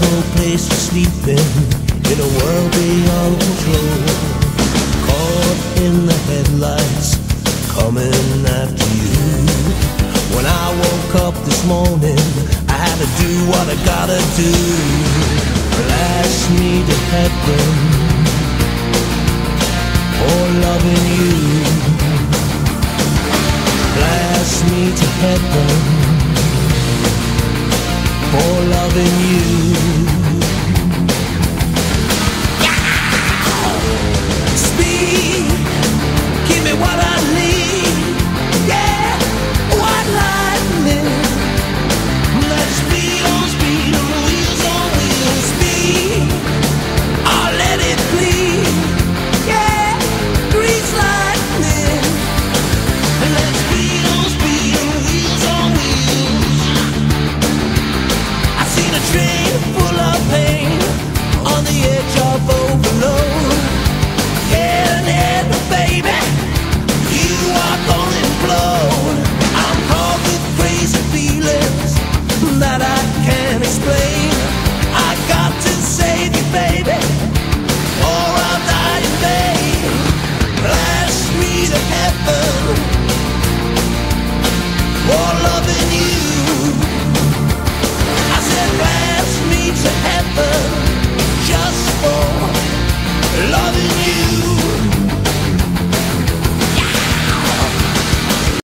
cold place to sleep in In a world beyond control. Caught in the headlights Coming after you. When I woke up this morning I had to do what I gotta do. Blast me to heaven For loving you. Blast me to heaven For loving you.